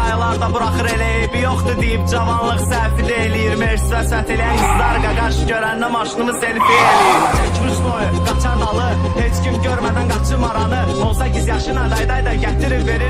Qayalarda buraxır elə eybi yoxdur deyib cavanlıq səhvi də eləyir. Mercedes vəsət eləyən qızlar qaqaş görəndə maşınımı selfie eləyir. Çəkmiş boyu, qaçan dalı, heç kim görmədən qaçım aranı. 18 yaşına dayday da gətirir verir badarka